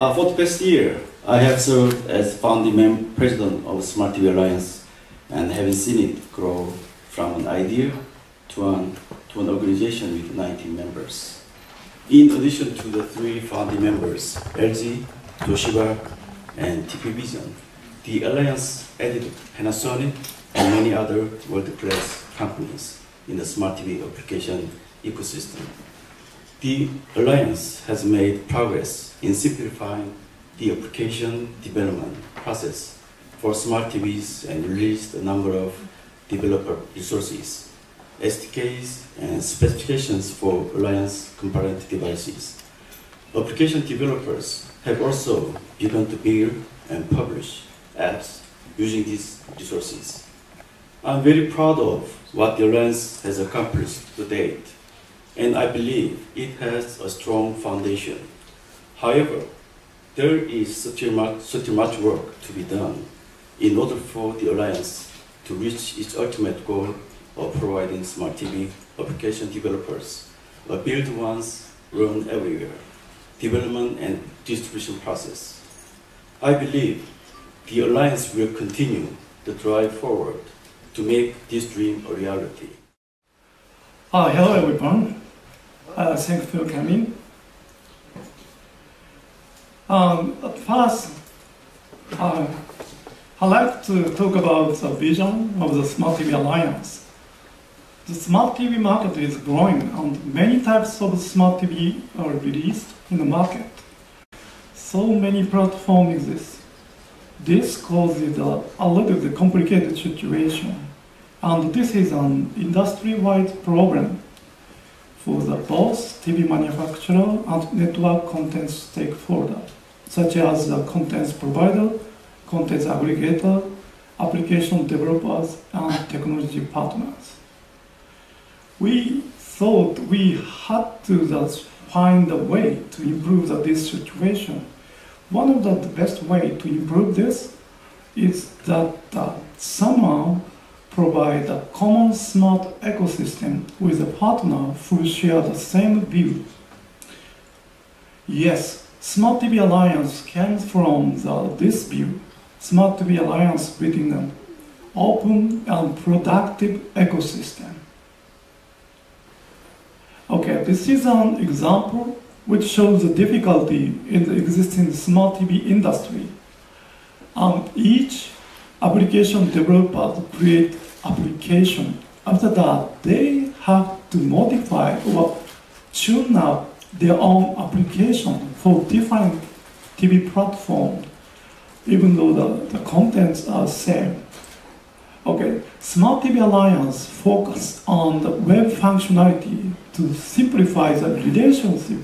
Uh, for the past year, I have served as founding mem- president of Smart TV Alliance and having seen it grow from an idea to an, to an organization with 19 members. In addition to the three founding members, LG, Toshiba, and TP Vision, the Alliance added Panasonic and many other world-class companies in the smart TV application ecosystem. The Alliance has made progress in simplifying the application development process for smart TVs and released a number of developer resources, SDKs, and specifications for Alliance component devices. Application developers have also begun to build and publish apps using these resources. I'm very proud of what the Alliance has accomplished to date, and I believe it has a strong foundation. However, there is such much, such much work to be done in order for the Alliance to reach its ultimate goal of providing smart TV application developers a build once, run everywhere development and distribution process. I believe the Alliance will continue the drive forward to make this dream a reality. Uh, hello everyone. Uh, thanks for coming. Um, first, uh, I'd like to talk about the vision of the Smart TV Alliance. The smart TV market is growing and many types of smart TV are released in the market. So many platforms exist. This causes a, a lot of the complicated situation and this is an industry-wide problem for the both TV manufacturer and network content stakeholder, such as the content provider, content aggregator, application developers, and technology partners. We thought we had to find a way to improve this situation. One of the, best way to improve this is that uh, someone provide a common smart ecosystem with a partner who share the same view. Yes, Smart TV Alliance came from the, this view. Smart TV Alliance within an open and productive ecosystem. Okay, this is an example which shows the difficulty in the existing smart TV industry. And each application developer create application. After that, they have to modify or tune up their own application for different TV platforms, even though the, the contents are same. Okay, Smart TV Alliance focused on the web functionality to simplify the relationship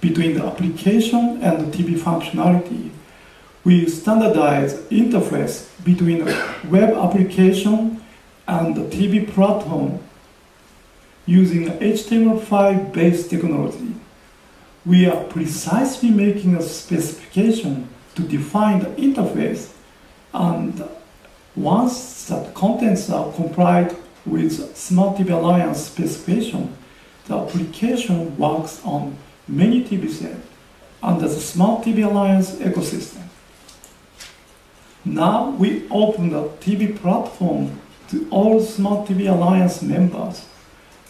between the application and the TV functionality. We standardize interface between the web application and the TV platform using HTML5 based technology. We are precisely making a specification to define the interface and once the contents are complied with Smart TV Alliance specification, the application works on many TV sets under the Smart TV Alliance ecosystem. Now we open the TV platform to all Smart TV Alliance members.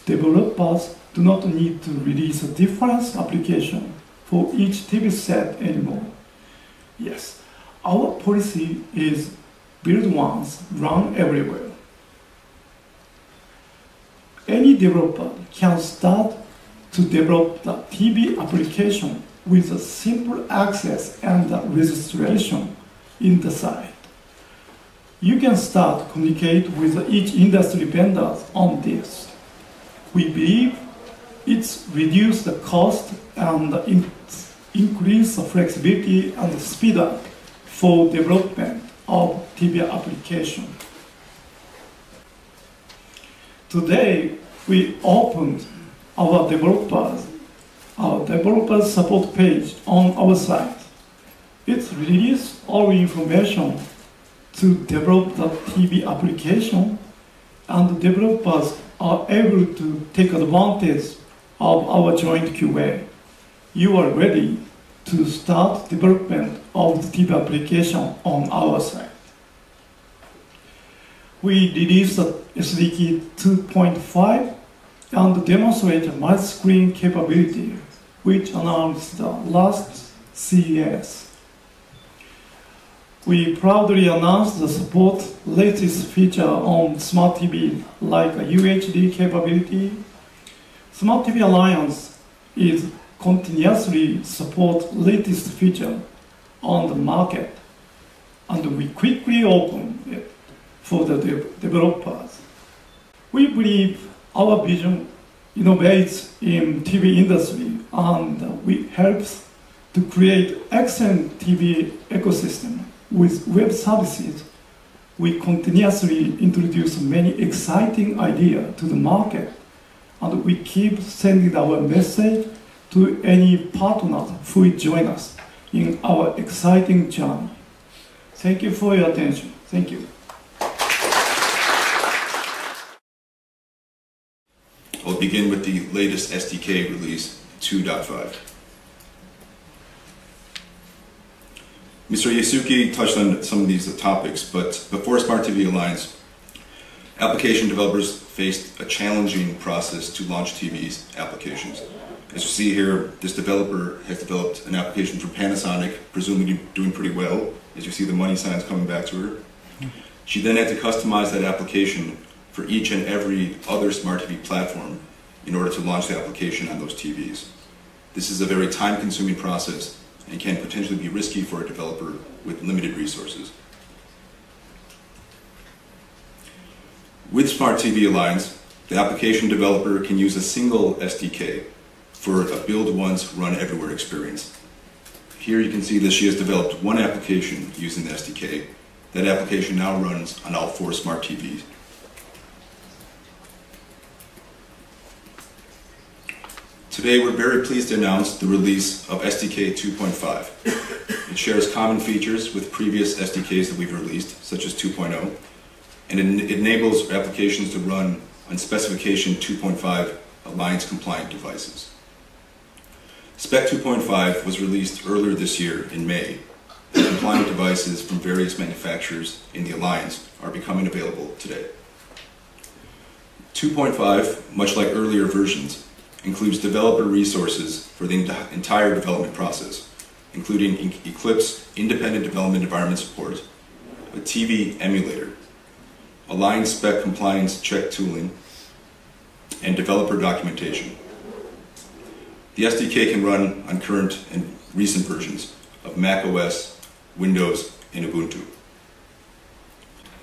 Developers do not need to release a different application for each TV set anymore. Yes, our policy is build once, run everywhere. Any developer can start to develop the TV application with a simple access and registration in the site. You can start communicate with each industry vendor on this. We believe it's reduce the cost and in increase the flexibility and speed up for development of TV application. Today, we opened our developers, our developers support page on our site. It releases all information to develop the TV application, and developers are able to take advantage of our joint QA. You are ready to start development of the TV application on our side. We released the SDK 2.5 and demonstrated multi-screen capability, which announced the last CES. We proudly announced the support latest feature on Smart TV like a UHD capability. Smart TV Alliance is continuously support latest feature on the market and we quickly open it for the de developers. We believe our vision innovates in TV industry and we helps to create excellent TV ecosystem with web services. We continuously introduce many exciting ideas to the market and we keep sending our message to any partners who join us in our exciting journey. Thank you for your attention. Thank you. I'll begin with the latest SDK release 2.5. Mr. Yasuki touched on some of these topics, but before Smart TV Alliance, application developers faced a challenging process to launch TV's applications. As you see here, this developer has developed an application for Panasonic, presumably doing pretty well, as you see the money signs coming back to her. She then had to customize that application for each and every other smart TV platform in order to launch the application on those TVs. This is a very time-consuming process and can potentially be risky for a developer with limited resources. With Smart TV Alliance, the application developer can use a single SDK for a build once, run everywhere experience. Here you can see that she has developed one application using the SDK. That application now runs on all four smart TVs. Today we're very pleased to announce the release of SDK 2.5. It shares common features with previous SDKs that we've released, such as 2.0, and it enables applications to run on specification 2.5 Alliance compliant devices. Spec 2.5 was released earlier this year in May, and compliant devices from various manufacturers in the Alliance are becoming available today. 2.5, much like earlier versions, includes developer resources for the entire development process, including Eclipse independent development environment support, a TV emulator, Alliance spec compliance check tooling, and developer documentation. The SDK can run on current and recent versions of Mac OS, Windows, and Ubuntu.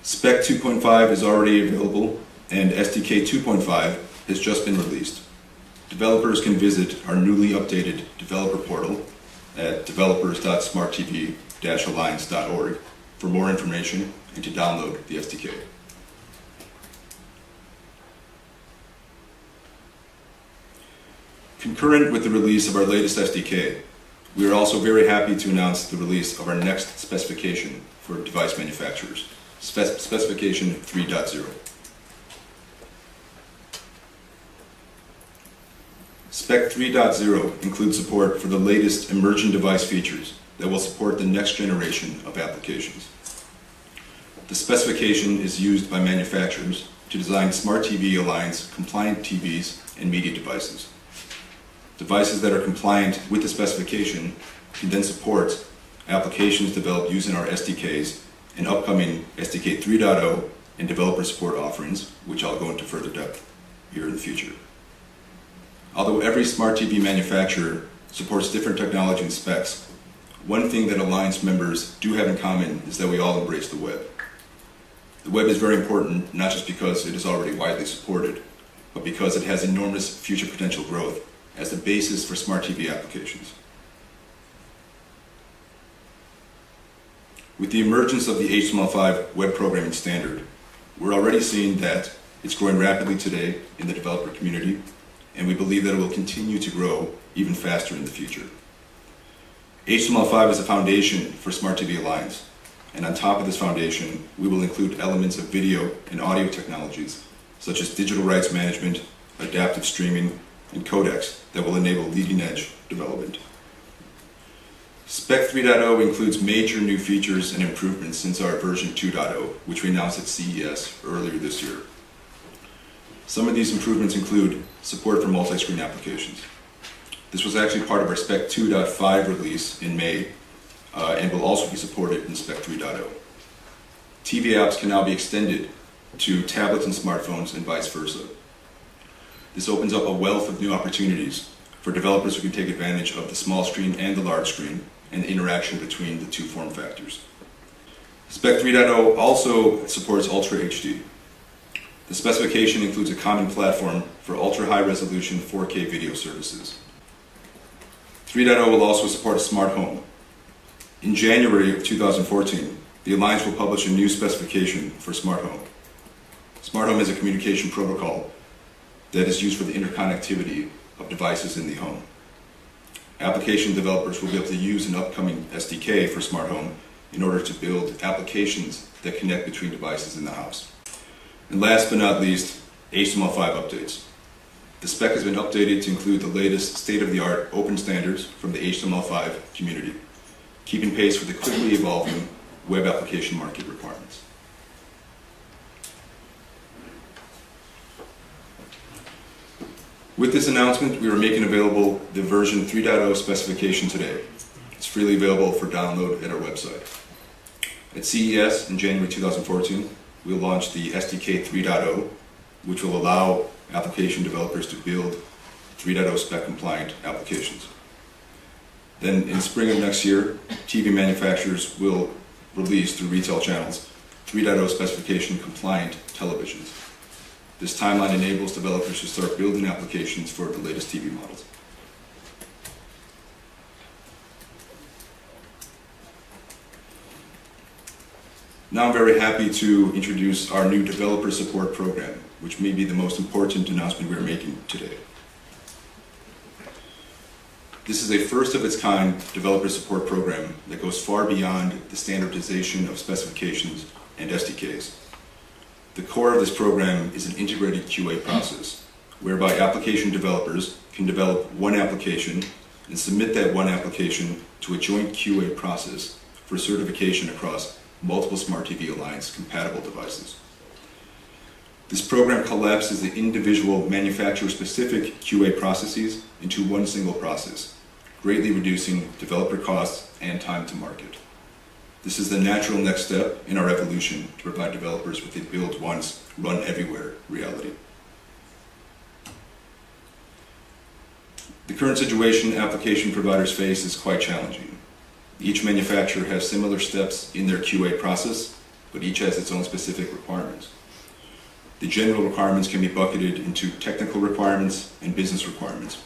Spec 2.5 is already available, and SDK 2.5 has just been released. Developers can visit our newly updated developer portal at developers.smarttv-alliance.org for more information and to download the SDK. Concurrent with the release of our latest SDK, we are also very happy to announce the release of our next specification for device manufacturers, Spec Specification 3.0. Spec 3.0 includes support for the latest emerging device features that will support the next generation of applications. The specification is used by manufacturers to design Smart TV Alliance compliant TVs and media devices. Devices that are compliant with the specification can then support applications developed using our SDKs and upcoming SDK 3.0 and developer support offerings, which I'll go into further depth here in the future. Although every smart TV manufacturer supports different technology and specs, one thing that Alliance members do have in common is that we all embrace the web. The web is very important, not just because it is already widely supported, but because it has enormous future potential growth as the basis for smart TV applications. With the emergence of the HTML5 web programming standard, we're already seeing that it's growing rapidly today in the developer community and we believe that it will continue to grow even faster in the future. HTML5 is a foundation for Smart TV Alliance, and on top of this foundation, we will include elements of video and audio technologies, such as digital rights management, adaptive streaming, and codecs that will enable leading-edge development. Spec 3.0 includes major new features and improvements since our version 2.0, which we announced at CES earlier this year. Some of these improvements include support for multi-screen applications. This was actually part of our Spec 2.5 release in May, uh, and will also be supported in Spec 3.0. TV apps can now be extended to tablets and smartphones and vice versa. This opens up a wealth of new opportunities for developers who can take advantage of the small screen and the large screen and the interaction between the two form factors. Spec 3.0 also supports Ultra HD. The specification includes a common platform for ultra high resolution 4K video services. 3.0 will also support a smart home. In January of 2014, the Alliance will publish a new specification for smart home. Smart home is a communication protocol that is used for the interconnectivity of devices in the home. Application developers will be able to use an upcoming SDK for smart home in order to build applications that connect between devices in the house. And last but not least, HTML5 updates. The spec has been updated to include the latest state-of-the-art open standards from the HTML5 community, keeping pace with the quickly evolving web application market requirements. With this announcement, we are making available the version 3.0 specification today. It's freely available for download at our website. At CES in January 2014, we'll launch the SDK 3.0, which will allow application developers to build 3.0 spec compliant applications. Then in spring of next year, TV manufacturers will release through retail channels 3.0 specification compliant televisions. This timeline enables developers to start building applications for the latest TV models. Now I'm very happy to introduce our new developer support program, which may be the most important announcement we're making today. This is a first of its kind developer support program that goes far beyond the standardization of specifications and SDKs. The core of this program is an integrated QA process, whereby application developers can develop one application and submit that one application to a joint QA process for certification across multiple Smart TV Alliance compatible devices. This program collapses the individual manufacturer-specific QA processes into one single process, greatly reducing developer costs and time to market. This is the natural next step in our evolution to provide developers with a build once, run everywhere reality. The current situation application providers face is quite challenging. Each manufacturer has similar steps in their QA process, but each has its own specific requirements. The general requirements can be bucketed into technical requirements and business requirements.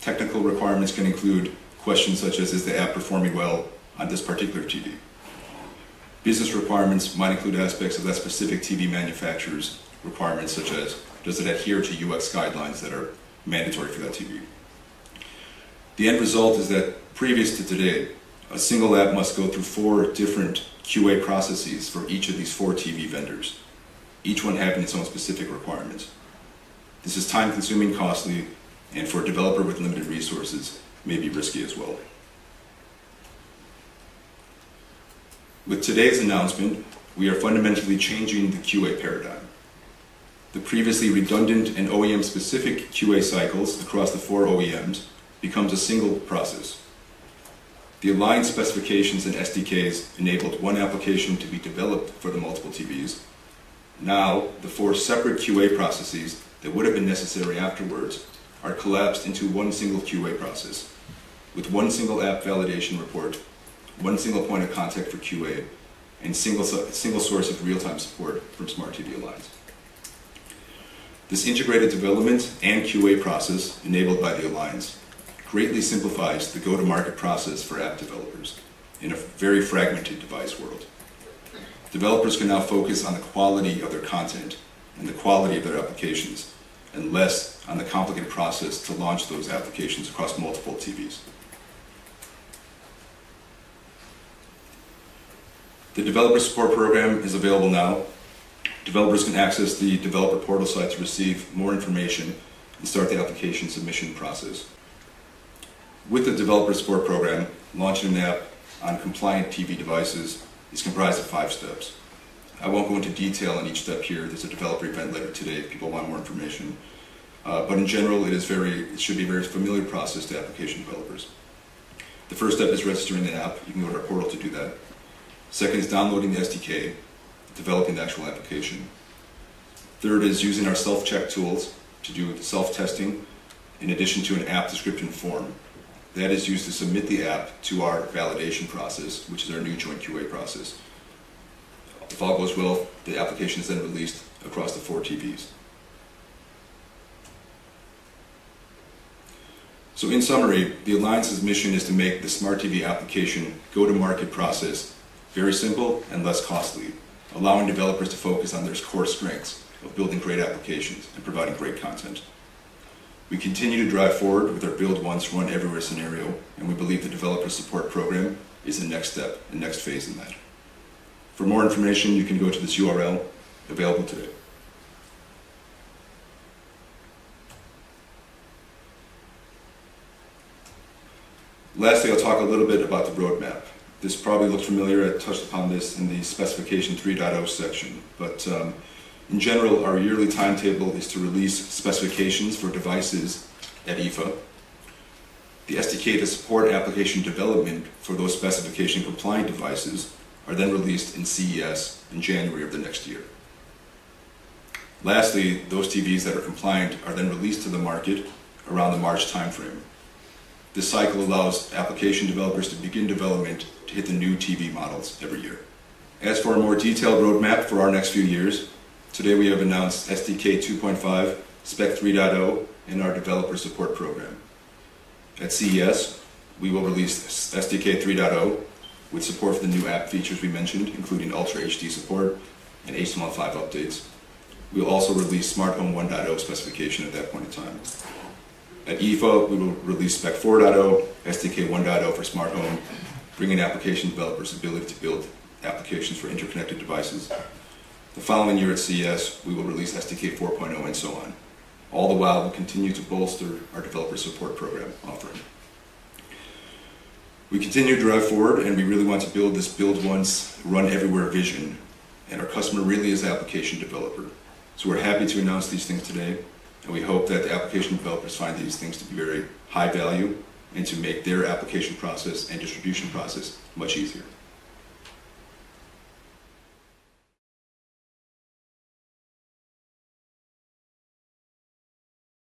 Technical requirements can include questions such as, is the app performing well on this particular TV? Business requirements might include aspects of that specific TV manufacturer's requirements, such as, does it adhere to UX guidelines that are mandatory for that TV? The end result is that previous to today, a single app must go through four different QA processes for each of these four TV vendors, each one having its own specific requirements. This is time consuming, costly, and for a developer with limited resources, may be risky as well. With today's announcement, we are fundamentally changing the QA paradigm. The previously redundant and OEM-specific QA cycles across the four OEMs becomes a single process. The aligned specifications and SDKs enabled one application to be developed for the multiple TVs. Now, the four separate QA processes that would have been necessary afterwards are collapsed into one single QA process, with one single app validation report, one single point of contact for QA, and single, single source of real-time support from Smart TV Alliance. This integrated development and QA process enabled by the Alliance greatly simplifies the go-to-market process for app developers in a very fragmented device world. Developers can now focus on the quality of their content and the quality of their applications, and less on the complicated process to launch those applications across multiple TVs. The developer support program is available now. Developers can access the developer portal site to receive more information and start the application submission process. With the developer support program, launching an app on compliant TV devices is comprised of five steps. I won't go into detail on each step here. There's a developer event later today if people want more information. Uh, but in general, it is very, it should be a very familiar process to application developers. The first step is registering the app. You can go to our portal to do that. Second is downloading the SDK, developing the actual application. Third is using our self-check tools to do self-testing in addition to an app description form. That is used to submit the app to our validation process, which is our new joint QA process. If all goes well, the application is then released across the four TVs. So in summary, the Alliance's mission is to make the Smart TV application go-to-market process very simple and less costly, allowing developers to focus on their core strengths of building great applications and providing great content. We continue to drive forward with our Build Once, Run Everywhere scenario, and we believe the Developer Support Program is the next step, the next phase in that. For more information, you can go to this URL available today. Lastly, I'll talk a little bit about the roadmap. This probably looks familiar, I touched upon this in the specification 3.0 section, but um, in general, our yearly timetable is to release specifications for devices at IFA. The SDK to support application development for those specification compliant devices are then released in CES in January of the next year. Lastly, those TVs that are compliant are then released to the market around the March timeframe. This cycle allows application developers to begin development to hit the new TV models every year. As for a more detailed roadmap for our next few years, today we have announced SDK 2.5, Spec 3.0, and our developer support program. At CES, we will release SDK 3.0 with support for the new app features we mentioned, including Ultra HD support and HTML5 updates. We'll also release Smart Home 1.0 specification at that point in time. At IFA, we will release Spec 4.0, SDK 1.0 for Smart Home, bringing application developers ability to build applications for interconnected devices. The following year at CES, we will release SDK 4.0 and so on. All the while, we'll continue to bolster our developer support program offering. We continue to drive forward, and we really want to build this build once, run everywhere vision. And our customer really is application developer. So we're happy to announce these things today, and we hope that the application developers find these things to be very high value and to make their application process and distribution process much easier.